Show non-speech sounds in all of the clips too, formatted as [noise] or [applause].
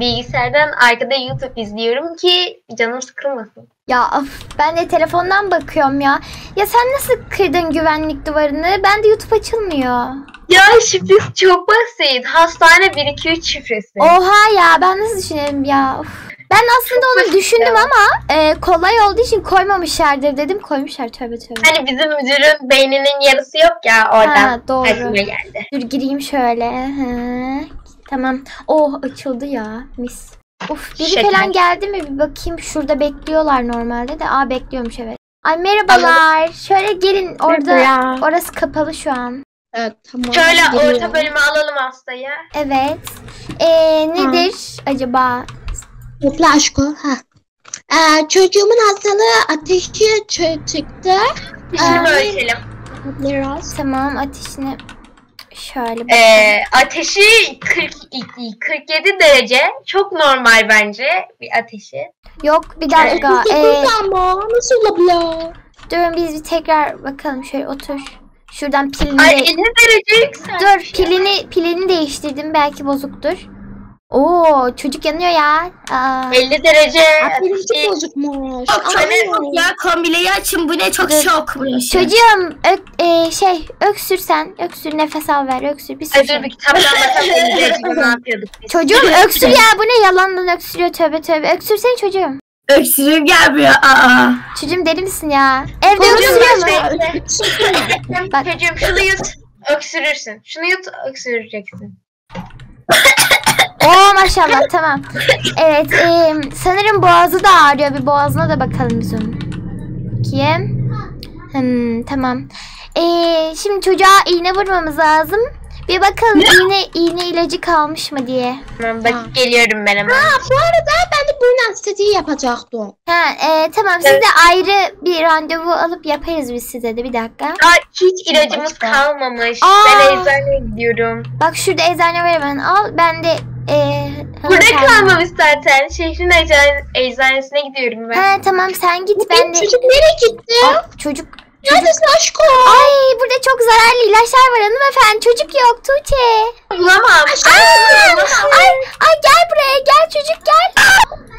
bilgisayardan arkada YouTube izliyorum ki canım sıkılmasın. Ya ben de telefondan bakıyorum ya. Ya sen nasıl kırdın güvenlik duvarını? Ben de YouTube açılmıyor. Ya şifresi çok basit. Hastane 1-2-3 şifresi. Oha ya ben nasıl düşünelim ya. Of. Ben aslında onu basit düşündüm ya. ama e, kolay olduğu için koymamışlardır dedim. Koymuşlar tövbe tövbe. Hani bizim müdürün beyninin yarısı yok ya oradan. Ha, doğru. Dur gireyim şöyle. Hı. Tamam. Oh açıldı ya. Mis. Of biri Şeker. falan geldi mi bir bakayım. Şurada bekliyorlar normalde de. Aa bekliyormuş evet. Ay merhabalar. Şöyle gelin orada. Ya. Orası kapalı şu an. Evet tamam. Şöyle Geliyorum. orta bölümü alalım hastayı. Evet. Ee, nedir acaba? Bekle aşko. Ha. Ee, çocuğumun hastalığı ateşi çıktı. Şimdi Aa. ölçelim. Biraz. Tamam ateşini şöyle. Ee, ateşi 42, 47 derece. Çok normal bence bir ateşi. Yok bir dakika. Ee, Ee, [laughs] ama nasıl olabilir? durun biz bir tekrar bakalım şöyle otur. Şuradan pilini Ay de- 50 derece yükselmiş. Dur pilini pilini değiştirdim belki bozuktur. Oo çocuk yanıyor ya. Aa, 50 derece Ateşi ateşi. bozukmuş. Çok Ay. çok Ya kombileyi açın bu ne çok Dur. şok burası. çocuğum ök, e, şey öksür sen. Öksür nefes al ver öksür bir Ay sürü. dur bir kitaptan [laughs] bakalım 50 derecede ne yapıyorduk biz. Çocuğum öksür ya bu ne yalandan öksürüyor tövbe tövbe. Öksürsene çocuğum. Öksürüğüm gelmiyor. Aa. Çocuğum deli misin ya? Evde Çocuğum öksürüyor mu? Bak. Çocuğum şunu yut öksürürsün. Şunu yut öksüreceksin. Oo maşallah tamam. Evet e, sanırım boğazı da ağrıyor. Bir boğazına da bakalım biz onun. Kim? Hmm, tamam. E, şimdi çocuğa iğne vurmamız lazım. Bir bakalım iğne iğne ilacı kalmış mı diye. Tamam bak Ha. geliyorum ben hemen. Ha, bu arada ben de burun estetiği yapacaktım. Ha, e, tamam siz Evet. de ayrı bir randevu alıp yaparız biz size de bir dakika. Aa, hiç ilacımız kalmamış. Aa. Ben eczaneye gidiyorum. Bak şurada eczane var hemen al. Ben de e, Burada kalmamış zaten. Şehrin eczane- eczanesine gidiyorum ben. Ha tamam sen git ben Benim de. çocuk nereye gitti? Aa, çocuk Neredesin aşko? Ay burada çok zararlı ilaçlar var hanımefendi. Çocuk yok Tuğçe. Bulamam. Aa, ay, ay gel buraya gel çocuk gel.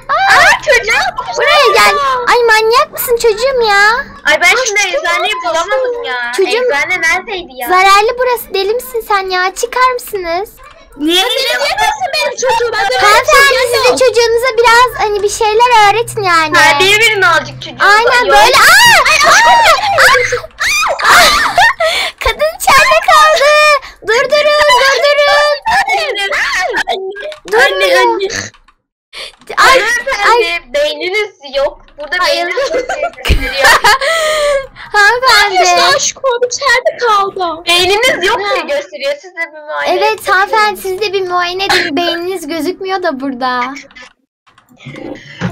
Aa, Aa çocuğum. buraya gel. Ay manyak mısın çocuğum ya? Ay ben şimdi eczaneyi bulamadım ya. Çocuğum- Eczane neredeydi ya? Zararlı burası deli misin sen ya? Çıkar mısınız? Niye? Neresi benim çocuğum? Ben de Hanımefendi çocuğunuza biraz hani bir şeyler öğretin yani. Terbiye verin azıcık çocuğum. Aynen böyle. Aa, aa, aa, aa. [laughs] Kadın içeride kaldı. Durdurun durdurun. Anne anne. Ay, Hanımefendi beyniniz yok. Burada beyniniz gösteriyor. [laughs] hanımefendi. İşte aşko içeride kaldı. beyniniz yok diye gösteriyor. Siz de bir muayene Evet edin. hanımefendi siz de bir muayene edin. [laughs] Beyniniz gözükmüyor da burada.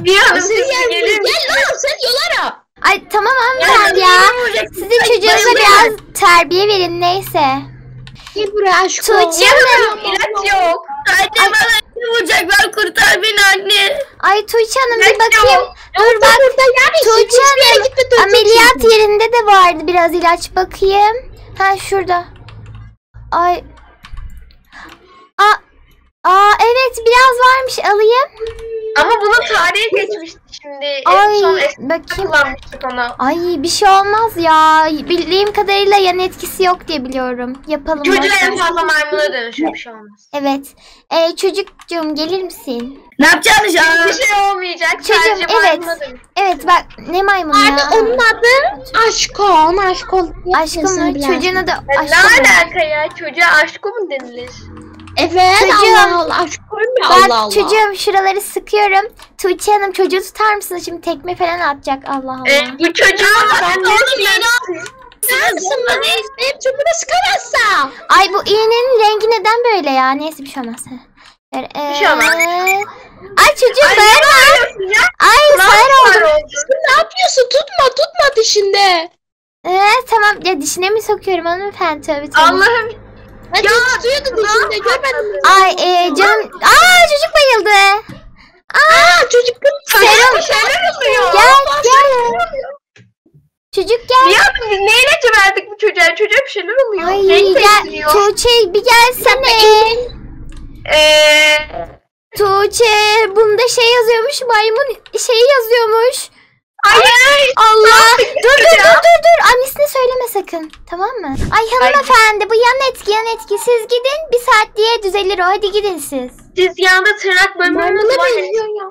Bir hanım siz gel, gelir gel misiniz? lan sen yolara. Ay tamam hanımefendi ya. Siz de çocuğunuza biraz terbiye verin neyse. Gel buraya aşko. Tuğçe Hanım. İlaç yok. Anne bana vuracaklar kurtar beni anne. Ay Tuğçe Hanım bir bakayım. Dur bak. Tuğçe Hanım ameliyat yerinde de vardı biraz ilaç bakayım. Ha şurada. Ay. Aa, evet biraz varmış alayım. Ama bunun tarihi geçmişti şimdi. Ay en son bakayım. kullanmıştık onu. Ay bir şey olmaz ya. Bildiğim kadarıyla yan etkisi yok diye biliyorum. Yapalım. Çocuğu boş en fazla maymuna dönüşür bir şey olmaz. Evet. Ee, çocukcuğum gelir misin? Ne yapacağını şu an? Bir şey olmayacak. Çocuğum, Sadece evet. maymuna. Evet bak ne maymunu ya. Abi onun adı aşko. Onu aşko. Aşkım mı? Çocuğun adı Ya aşkım. Ne alaka ya? Çocuğa aşkı mı denilir? Evet Çocuğum. Allah Allah. Ya Bak Allah Allah. çocuğum şuraları sıkıyorum. Tuğçe Hanım çocuğu tutar mısınız? Şimdi tekme falan atacak Allah Allah. Ee, bu çocuğu ben ne Sensin lan. Benim çocuğuma sıkamazsın. Ay bu iğnenin rengi neden böyle ya? Neyse bir şey olmaz. Böyle, Bir şey olmaz. ee, Ay çocuğum Ay, ne yapıyorsun ya? Ay sarı Var oldum. oldu. Ne yapıyorsun? Tutma tutma dişinde. Ee, tamam ya dişine mi sokuyorum hanımefendi tövbe tövbe. Allah'ım. Ben Ya, tutuyordu dişinde görmedin mi? Ay e, canım. Aa çocuk bayıldı. Aa çocuk Çocuğa bir şeyler oluyor. Gel gel. Çocuk gel. Ya biz ne ilacı verdik bu çocuğa? Çocuğa bir şeyler oluyor. Ay Renk gel. Tuğçe bir gelsene. Ee, Tuğçe bunda şey yazıyormuş maymun şeyi yazıyormuş. Allah. Dur dur dur dur dur. Annesine söyleme sakın. Tamam mı? Ay hanımefendi bu yan etki yan etki. Siz gidin bir saat diye düzelir o. Hadi gidin siz. Siz yanda tırnak bölümümüz Maymuna var. benziyor ya.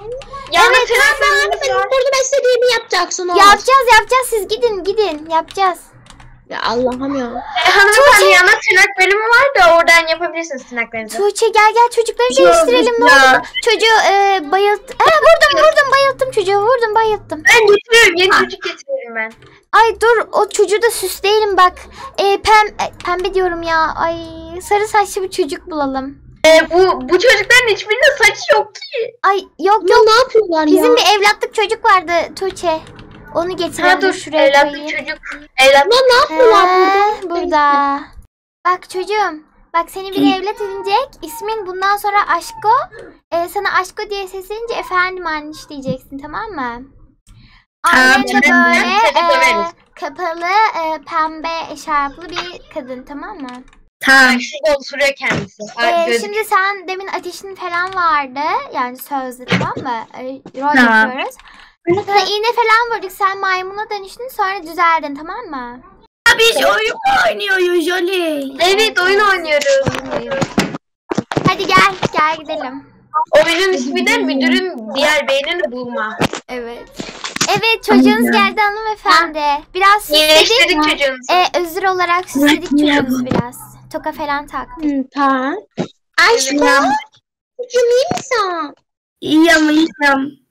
Yanda Evet, tırnak bölümümüz var. burada istediğimi yapacaksın oğlum. Yapacağız yapacağız siz gidin gidin yapacağız. Ya Allah'ım ya. E, hanımefendi yanda tırnak bölümü var da oradan yapabilirsiniz tırnaklarınızı. Tuğçe gel gel çocukları değiştirelim ne ya. olur. Çocuğu e, bayılt... Ha, vurdum vurdum bayılttım çocuğu vurdum bayılttım. Ben getiriyorum. Yeni çocuk getiriyorum ben. Ay dur o çocuğu da süsleyelim bak. E, pem, e, pembe diyorum ya. Ay sarı saçlı bir çocuk bulalım. E, bu, bu çocukların hiçbirinde saç yok ki. Ay yok Ya yok ne yapıyorlar ya? bizim bir evlatlık çocuk vardı Tuğçe. Onu getirelim Ha dur şuraya evlatlık koyayım. çocuk. Evlatlık Lan ne yapıyorlar burada? burada. Bak çocuğum. Bak seni bir [clears throat] evlat edinecek. İsmin bundan sonra Aşko. Ee, sana Aşko diye seslenince efendim anniş diyeceksin tamam mı? Annen de tamam. böyle e, kapalı e, pembe eşarplı bir kadın tamam mı? Tamam. Şurada oturuyor kendisi. Ay, Ee, şimdi sen demin ateşin falan vardı. Yani sözlü tamam mı? Ee, rol Tamam. yapıyoruz. Sana iğne falan vurduk. Sen maymuna dönüştün sonra düzeldin tamam mı? Abi biz oyun mu oynuyoruz Jolly? Evet oyun oynuyoruz. Hadi gel gel gidelim. Oyunun ismi de müdürün diğer beynini bulma. Evet. Evet çocuğunuz geldi hanımefendi. Biraz süsledik. Çocuğunuzu. Ee, özür olarak süsledik çocuğunuzu biraz. Toka falan taktık. Tamam. Aşkım. Çocuğum iyi misin? İyi ama iyiyim.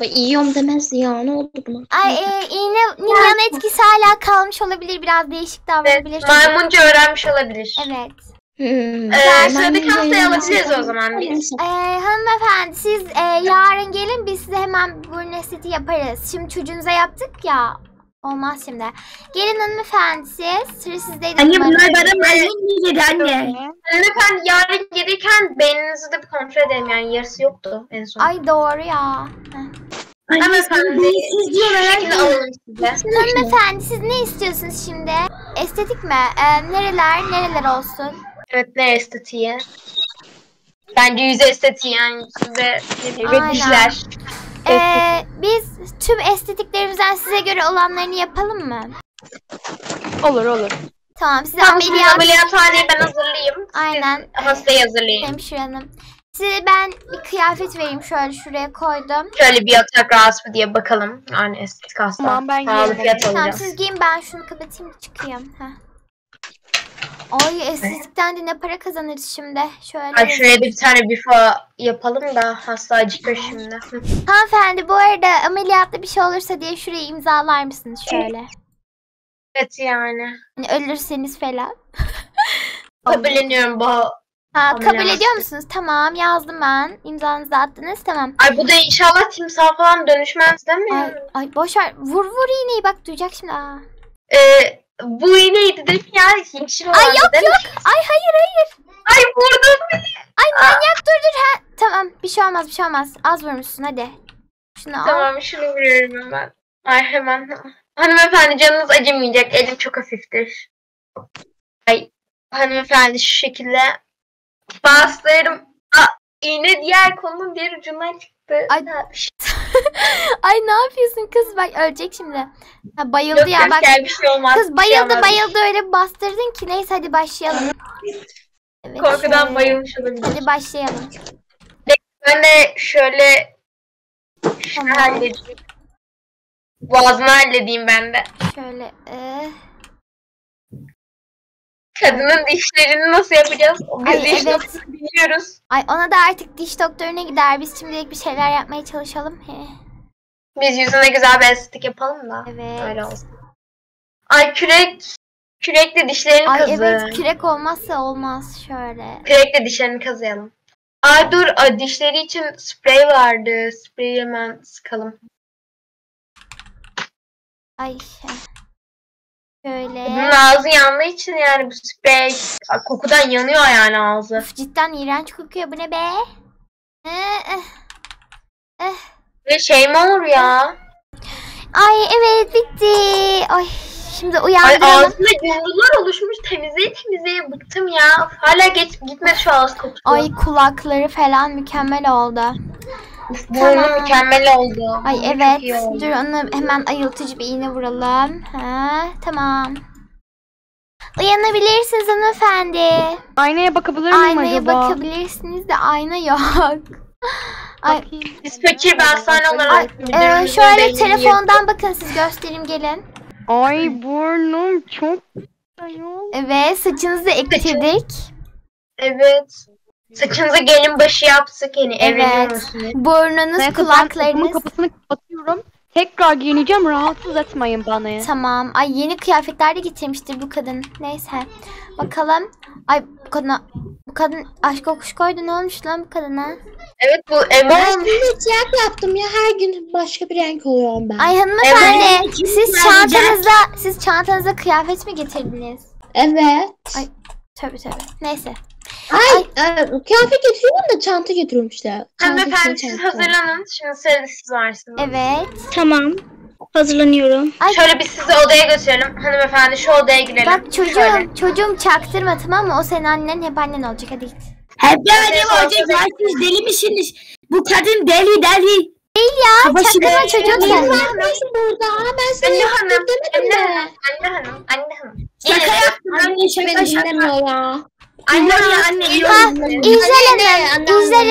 Bak yiyorum demez ya. Ne oldu buna? Ay e, iğnenin yan etkisi hala kalmış olabilir. Biraz değişik davranabilir. Maymunca öğrenmiş olabilir. Evet. Hmm. Ee, sıradaki haftaya alabiliriz o zaman biz. Ee, hanımefendi siz e, yarın gelin biz size hemen burun estetiği yaparız. Şimdi çocuğunuza yaptık ya. Olmaz şimdi. Gelin hanımefendi siz. Sıra sizdeydi. Anne bunlar bana maymun dedi anne. Hanımefendi yarın gelirken beyninizi de bir kontrol edelim yani yarısı yoktu en son. Ay doğru ya. Heh. Hanımefendi Siz diyorlar anne. alalım size. Hanımefendi siz ne istiyorsunuz şimdi? Estetik mi? Ee, nereler nereler olsun? Evet ne estetiği? Bence yüz estetiği yani size Aynen. ve dişler. Ee, biz tüm estetiklerimizden size göre olanlarını yapalım mı? Olur olur. Tamam size Tamam şimdi ameliyat ameliyathaneyi ben hazırlayayım. Aynen. Siz hastayı hazırlayın. hemşire hanım. Size ben bir kıyafet vereyim şöyle şuraya koydum. Şöyle bir yatak rahatsız mı diye bakalım. Yani estetik hasta. Tamam, ben Pahalı giyerim. fiyat Tamam alacağız. siz giyin ben şunu kapatayım çıkayım. Heh. Ay estetikten de ne para kazanırız şimdi. Şöyle. Ay şuraya bir tane büfe yapalım da hasta acıkıyor şimdi. Hanımefendi bu arada ameliyatta bir şey olursa diye şuraya imzalar mısınız şöyle? Evet yani. Hani ölürseniz falan. [laughs] Kabulleniyorum bu. Ha, kabul Ameliyat. ediyor musunuz? Tamam yazdım ben. İmzanızı da attınız tamam. Ay bu da inşallah timsah falan dönüşmez değil mi? Ay, ay boş ver. Vur vur iğneyi bak duyacak şimdi. Aa. Ee, bu iğneydi değil mi ya? Hemşire Ay olandı yok değil mi? yok. Ay hayır hayır. Ay vurdun beni. Ay manyak dur dur. Ha. Tamam bir şey olmaz bir şey olmaz. Az vurmuşsun hadi. Şunu al. Tamam şunu vuruyorum hemen. Ay hemen. Hanımefendi canınız acımayacak. Elim çok hafiftir. Ay hanımefendi şu şekilde bastırdım. Aa, iğne diğer kolunun diğer ucundan çıktı. Ay. [laughs] Ay ne yapıyorsun kız bak ölecek şimdi. Ha, bayıldı yok, ya yok, bak. gel bir şey olmaz. Kız bir şey bayıldı olmaz. bayıldı öyle bastırdın ki neyse hadi başlayalım. Evet, Korkudan şöyle. bayılmış olabilir. Hadi başlayalım. Ben de şöyle şunu Tamam. halledeyim. Boğazını halledeyim ben de. Şöyle. eh. Kadının dişlerini nasıl yapacağız? Biz Ay, diş evet. doktoru biliyoruz. Ay ona da artık diş doktoruna gider. Biz şimdilik bir şeyler yapmaya çalışalım. He. Biz yüzüne güzel bir estetik yapalım da. Evet. Öyle olsun. Ay kürek. Kürekle dişlerini Ay kazı. evet kürek olmazsa olmaz şöyle. Kürekle dişlerini kazıyalım. Ay dur ay, dişleri için sprey vardı. Spreyi hemen sıkalım. Ay. Bunun Şöyle. ağzı yandığı için yani bu sprey ay, kokudan yanıyor yani ağzı. Üf, cidden iğrenç kokuyor bu ne be? Eh, eh. Ve şey mi olur ya? Ay evet bitti. Ay Şimdi Ay uyandıralım. ağzında yumrular oluşmuş temizleye temizleye bıktım ya. Hala geç gitmedi şu ağız kokusu. Ay kulakları falan mükemmel oldu. Burnu tamam. mükemmel oldu. Ay Burnu evet. çok iyi oldu. Dur onu hemen ayıltıcı bir iğne vuralım. Ha, tamam. Uyanabilirsiniz hanımefendi. Aynaya bakabilir miyim Aynaya acaba? bakabilirsiniz de ayna yok. Ay, Bakayım. Biz fakir hastane ay olarak e, müdürümüzün şöyle beynini telefondan bakın siz göstereyim gelin. Ay burnum çok ayol. Evet saçınızı ektirdik. Evet. Saçınıza gelin başı yaptık yani Evet. Burnunuz, Ben kulaklarınız. kapısını kapatıyorum. Tekrar giyineceğim rahatsız etmeyin beni. Tamam. Ay yeni kıyafetler de getirmiştir bu kadın. Neyse. Bakalım. Ay bu kadına bu kadın aşk kokuş koydu. Ne olmuş lan bu kadına? Evet bu Ben Emre şimdi siyah yaptım ya her gün başka bir renk oluyorum ben. Ay hanımefendi Evet, siz çantanızda siz çantanızda kıyafet mi getirdiniz? Evet. Ay. Tabii tabii. Neyse. Ay, e, kıyafet getiriyorum da çanta getiriyorum işte. hanımefendi siz hazırlanın. Şimdi sırada siz varsınız. Evet. Tamam. Hazırlanıyorum. Ay Şöyle biz sizi odaya götürelim. Hanımefendi şu odaya girelim. bak çocuğum Şöyle. çocuğum çaktırma tamam mı? O senin annen hep annen olacak hadi git. Hep benim olacak. Ya siz deli misiniz? Bu kadın deli deli. Ya Kafası çaktırma deli. çocuğum Niye sen. yapıyorsun burada? Ben sana Anne yaptım hanım, demedim anne mi? hanım, anne hanım, anne hanım. Şaka Gelin. yaptım anne şaka Beni şaka. dinlemiyor ya. Anne Anne hanım, anne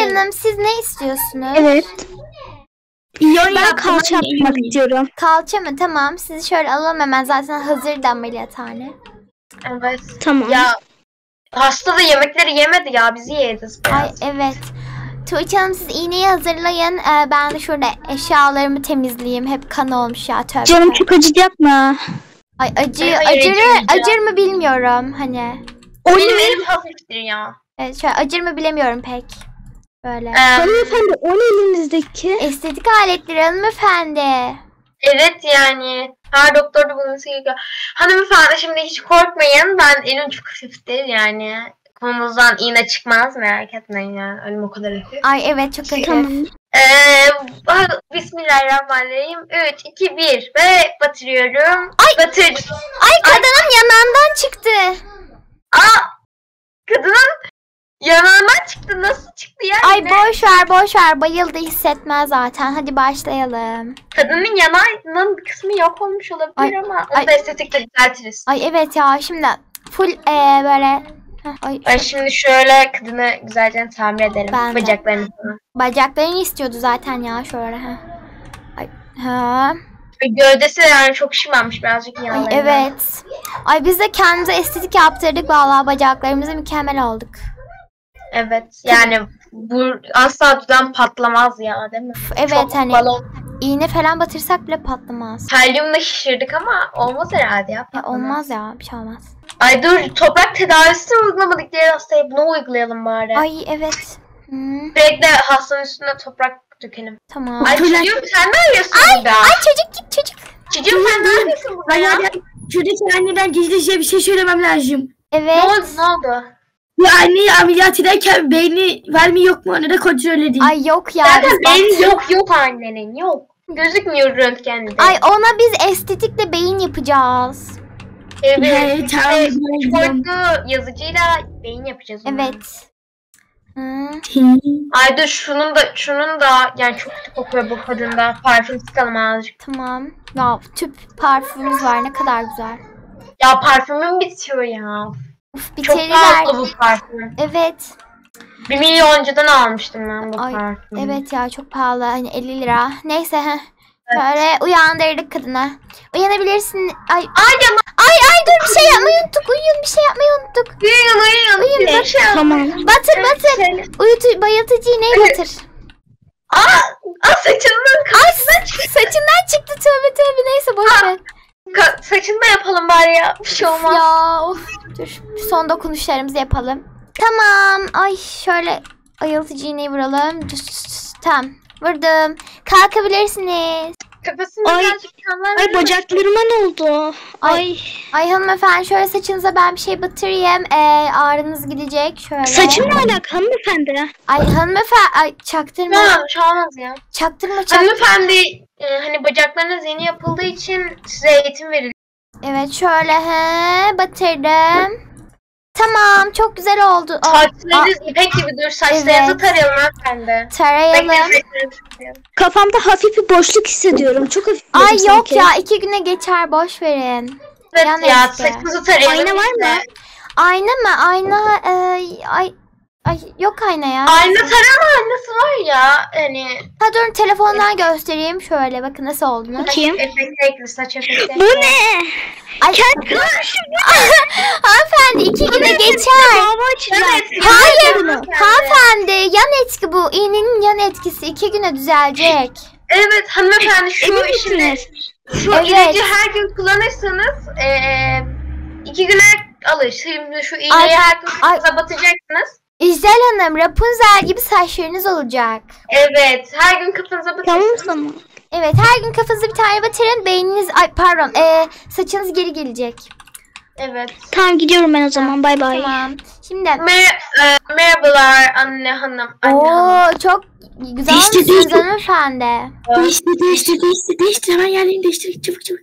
anne. Hanım siz ne istiyorsunuz? Evet. Yiyorum Ben kalça yapmak yiyorum. istiyorum. Kalça mı? Tamam. Sizi şöyle alalım hemen. Zaten hazırdı ameliyathane. Evet. Tamam. Ya hasta da yemekleri yemedi ya bizi yedi. Ay evet. Tuğçe Hanım siz iğneyi hazırlayın. Ee, ben de şurada eşyalarımı temizleyeyim. Hep kan olmuş ya tövbe. Canım çok acıyacak mı? Ay acı, Hayır, acır mı bilmiyorum hani. Benim elim hafiftir ya. Evet, şöyle acır mı bilemiyorum pek. Böyle. Ee, Hanımefendi o ne elinizdeki? Estetik aletleri hanımefendi. evet yani her doktorda bulunması gerekiyor. Hanımefendi şimdi hiç korkmayın. Ben elim çok hafiftir yani. Kolunuzdan iğne çıkmaz merak etmeyin yani. Elim o kadar hafif. Ay evet çok hafif. Tamam. Ee, Bismillahirrahmanirrahim. 3, 2, 1 ve batırıyorum. Ay. Batır. Ay kadının yanağından çıktı. Aa! Kadının yanağından çıktı. Nasıl çıktı ya? Ay yine? boş ver boş ver bayıldı hissetmez zaten. Hadi başlayalım. Kadının yanağının kısmı yok olmuş olabilir Ay, ama onu ay. da estetikle düzeltiriz. Ay evet ya şimdi full eee, böyle ay, Ay şimdi şöyle kadını güzelce tamir edelim. Ben. Bacaklarını bacaklarını istiyordu zaten ya şöyle ha. Ay ha. Gövdesi de yani çok şişmanmış birazcık Ay yağlarına. evet. Ay biz de kendimize estetik yaptırdık vallahi bacaklarımıza mükemmel olduk. Evet yani bu asla dudağım patlamaz ya değil mi? Evet çok hani balon. iğne falan batırsak bile patlamaz. Helyumla şişirdik ama olmaz herhalde ya. Ya olmaz ya bir şey olmaz. Ay dur toprak tedavisi uygulamadık diğer hastaya bunu uygulayalım bari. Ay evet. Hmm, Sürekli hastanın üstüne toprak dökelim. tamam. Ay çocuğum sen ne arıyorsun burada? Ay çocuk git çocuk. Çocuğum sen ne arıyorsun burada Ben ya? ya, şuradaki anneden gizlice bir şey söylemem lazım. Evet. Ne oldu ne oldu? Ya anne ameliyat ederken beyni var mı yok mu onu da kontrol edin. Ay yok ya. Zaten biz yok yok annenin yok. Gözükmüyor röntgende. Ay ona biz estetikle beyin yapacağız. evet. He, tamam. Korku yazıcıyla beyin yapacağız onu. Evet. Hı. Ay dur şunun da şunun da yani çok kötü kokuyor bu kadında. Parfüm sıkalım azıcık. Tamam. Ya tüp parfümümüz var ne kadar güzel. Ya parfümüm bitiyor ya. Uf Çok pahalı bu parfüm. Evet. Bir milyoncudan almıştım ben bu Ay, parfümü. Evet ya çok pahalı. Hani 50 lira. Neyse he. Böyle uyandırdık kadına. Uyanabilirsin. Ay Ay canım. Ay ay dur bir şey yapmayı unuttuk. Uyuyun bir şey yapmayı unuttuk. Uyuyun uyuyun. Uyuyun, Bir şey Tamam. Batır batır. Uyutu, bayıltıcı iğneyi batır. Aa, aa saçını, Ay saçından çıktı tövbe tövbe neyse boş ver. ka- saçını da yapalım bari ya. Bir şey olmaz. Ya of dur son dokunuşlarımızı yapalım. Tamam ay şöyle ayıltıcı iğneyi vuralım. Cüs. Tamam vurdum. Kalkabilirsiniz. Kafasında Ay, birazcık kanlar Ay bacaklarıma ne oldu? Ay. Ay hanımefendi şöyle saçınıza ben bir şey batırayım. Ee, ağrınız gidecek şöyle. Saçım ne alaka hanımefendi? Ay hanımefendi ay çaktırma. Tamam, şu olmaz ya. Çaktırma çaktırma. Hanımefendi e, hani bacaklarınız yeni yapıldığı için size eğitim verildi. Evet şöyle he batırdım. Tamam çok güzel oldu. Aa, Saçlarınız ipek gibi dur. Saçlarınızı Evet. tarayalım hanımefendi. tarayalım. Bekle saçlarınızı tarayalım. Kafamda hafif bir boşluk hissediyorum. Çok hafif. Ay yok sanki. ya iki güne geçer boş verin. Evet Yan ya eski. saçınızı tarayalım. Ayna var mı? Ayna mı? Ayna e, ay ay yok ayna ya. Ayna tarama aynası var ya. Hani Ha durun telefondan göstereyim şöyle bakın nasıl efekti ekli saç efekti. Bu ne? Ay. [laughs] Hanımefendi iki güne geçer. Dava açacağım. Hayır hanımefendi yan etki bu. İğnenin yan etkisi iki güne düzelecek. Evet hanımefendi şu Emin işini misiniz? şu Evet. ilacı her gün kullanırsanız eee iki güne alır. Şimdi şu iğneyi Ay, her gün ay. batacaksınız. İzel Hanım Rapunzel gibi saçlarınız olacak. Evet her gün kafanıza Tamam o zaman. Evet her gün kafanıza bir tane batırın beyniniz ay pardon e, saçınız geri gelecek. Evet. Tamam gidiyorum ben o zaman. Bay bay. Tamam. Şimdi Mer eee, merhabalar anne hanım. Anne hanım. Oo çok güzel Değişti, olmuşsunuz değişti. hanımefendi. Değiştir değiştir değiştir değiştir hemen yerlerini değiştir çabuk çabuk.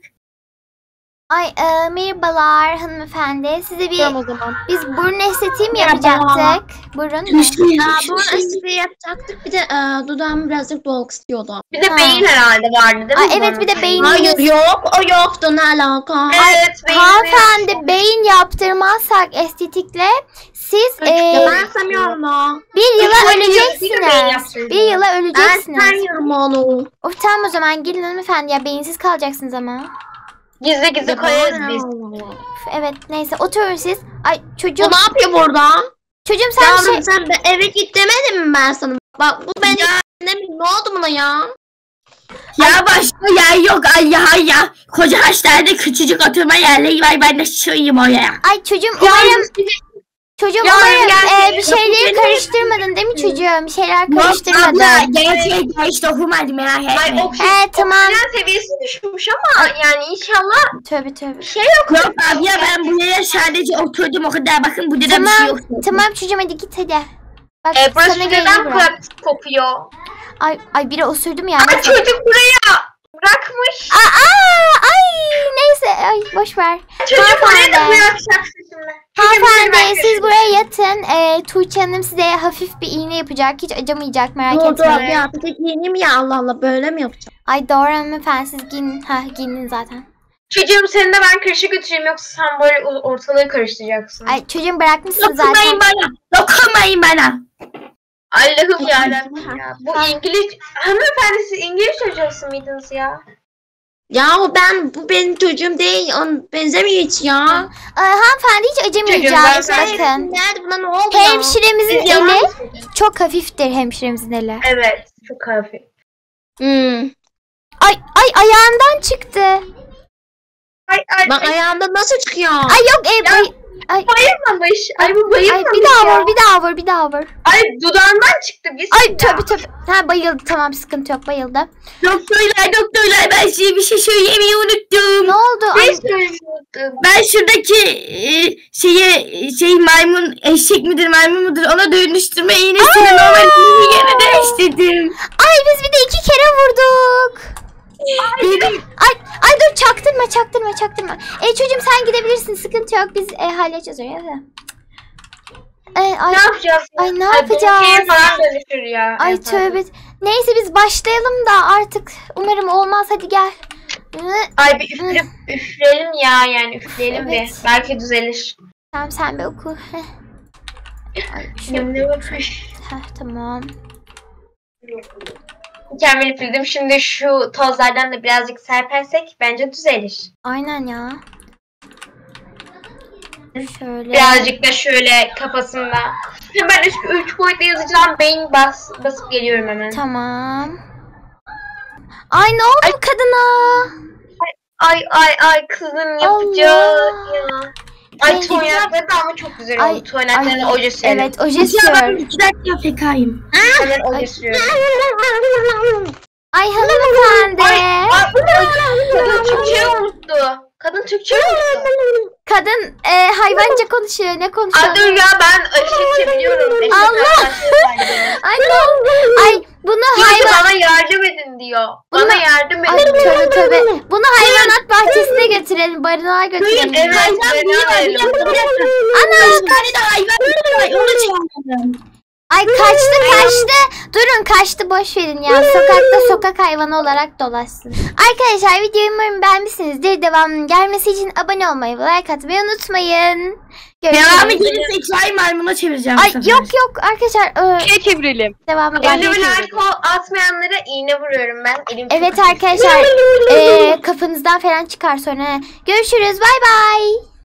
Ay e, merhabalar hanımefendi. Size bir Tamam o zaman. biz burun estetiği mi yapacaktık? Burun mu? Ya. Bu düştü. espri yapacaktık. Bir de e, dudağımı birazcık dolgu istiyordum. Bir de Ha. beyin herhalde vardı değil mi? Ay, evet bir de beyin. Hayır yok o yoktu ne alaka. Evet beyin. Hanımefendi beyin yaptırmazsak estetikle siz e, Ya ben sanıyorum o. bir yıla beyin öleceksiniz. yaptıracağız. Bir yıla Ben öleceksiniz. sanıyorum onu. Of tamam o zaman gelin hanımefendi ya beyinsiz kalacaksınız ama. Gizli gizli koyarız biz. Üf, Evet neyse oturun siz. Ay çocuğum O ne yapıyor burada? çocuğum sen bir Yavrum şey sen be, eve git demedim mi ben sana? Bak bu beni ne, ne oldu buna ya? Ya başka yer yok ay ya ay ya. Koca hastanede küçücük oturma yerleri var ben de sığıyım oraya. ay çocuğum umarım çocuğum Ya umarım gel- e, bir şeyleri karıştırmadın değil mi çocuğum? Bir şeyler Yok abla karıştırmadın. gerçekten hiç dokunmadım merak Ay etme. He tamam. oksijen seviyesi düşmüş ama yani inşallah Tövbe tövbe. şey yok. Yok abla ben buraya sadece oturdum o kadar bakın burada da bir şey Tamam yok. tamam çocuğum hadi git hadi. Bak E, burası sana neden bırak. kokuyor? Ay ay biri osurdum ya. Ay çocuk buraya bırakmış. Aa, ay neyse ay boş ver. Çocuk buraya da şimdi. Hanımefendi siz buraya yatın. Ee, Tuğçe Hanım size hafif bir iğne yapacak. Hiç acımayacak merak Dur dur etmeyin. ya bir yeni mi ya Allah Allah böyle mi yapacağım? Ay doğru hanımefendi siz giyinin. Ha giyinin zaten. Çocuğum seni de ben karışık götüreyim yoksa sen böyle ortalığı karıştıracaksın. Ay çocuğum bırakmışsın Dokunmayın zaten. bana. Dokunmayın bana. Allah'ım yarabbim ya. Bu İngiliz... Hanımefendi siz İngiliz çocuğusu muydunuz ya? Yahu ben bu benim çocuğum değil. On benzemiyor hiç ya. Ee, hanımefendi hiç ben- Bakın. Nerede buna ne oldu ya? Hemşiremizin Siz yalan eli çok hafiftir hemşiremizin eli. Evet. Çok hafif. Hmm. Ay ay ayağından çıktı. Ay ay Bak ay. ayağımda nasıl çıkıyor? Ay yok e, Ya, ay, Bayılmamış. Ay bu ay bayılmamış bir daha ya. vur bir daha vur bir daha vur. Ay dudağından çıktı. Bir Ay tabii tabii. Ha bayıldı tamam sıkıntı yok bayıldı. Doktorlar doktorlar ben size bir şey söylemeyi unuttum. Ne oldu? Ay, Ne söylüyordum? Ben şuradaki e, şeye şey maymun eşek midir maymun mudur ona dönüştürme iğnesini normal iğne yerine değiştirdim. ay biz bir de iki kere vurduk. Benim Ay, ay dur çaktırma çaktırma çaktırma. E çocuğum sen gidebilirsin sıkıntı yok biz e, halledeceğiz hadi. E, ay, Ne yapacağız? ya? Ay, ne yapacağız? şeye falan dönüşür ya. ay tövbe. Neyse biz başlayalım da artık umarım olmaz hadi gel. Ay bir üfleyelim, üfleyelim ya yani üfleyelim Evet. bir. Belki düzelir. Tamam sen bir oku. Ay, şu, Şimdi bakmış. heh, tamam. Mükemmel üfledim. Şimdi şu tozlardan da birazcık serpersek bence düzelir. Aynen ya. Şöyle. Birazcık da şöyle kafasında. Hemen üç, üç boyutlu yazıcıdan beyin bas, basıp geliyorum hemen. Tamam. Ay ne oldu bu kadına? Ay ay ay kızım yapacak Allah. ya. Ay Ay, tuvaletleri de ama çok güzel Ay, oldu. Tuvaletlerine ay, oje. Evet oje ya ben sür. iki dakika fekayım. Ay. oje sürüyorum. Ay hanımefendi. Ay kadın Türkçeyi unuttu. Kadın Türkçeyi unuttu. Kadın e, hayvanca konuşuyor. Ne konuşuyor? Ay dur ya ben eşek biliyorum. Allah! [laughs] Ay, ne oldu? Ay bunu hayvan bana yardım diyor. Bana yardım Ay edin. tabii tabii. Bunu hayvanat bahçesine götürelim. Barınağa götürelim. Evet, Hayvan beni biri var. Bir alalım. dakika bir dakika. Ana Bir tane de hayvan var. Onu. Ay kaçtı kaçtı. Durun kaçtı boş verin ya. Sokakta sokak hayvanı olarak dolaşsın. Arkadaşlar videoyu umarım beğenmişsinizdir. Devamının gelmesi için abone olmayı ve like atmayı unutmayın. Devamı gelirse iki maymuna çevireceğim. Ay yok yok arkadaşlar. Şey çevirelim. devamı Ben gelmesi. de- Ölümün alkol atmayanlara iğne vuruyorum ben. Elim Evet arkadaşlar. [laughs] e, kafanızdan falan çıkar sonra. Görüşürüz. Bay bay.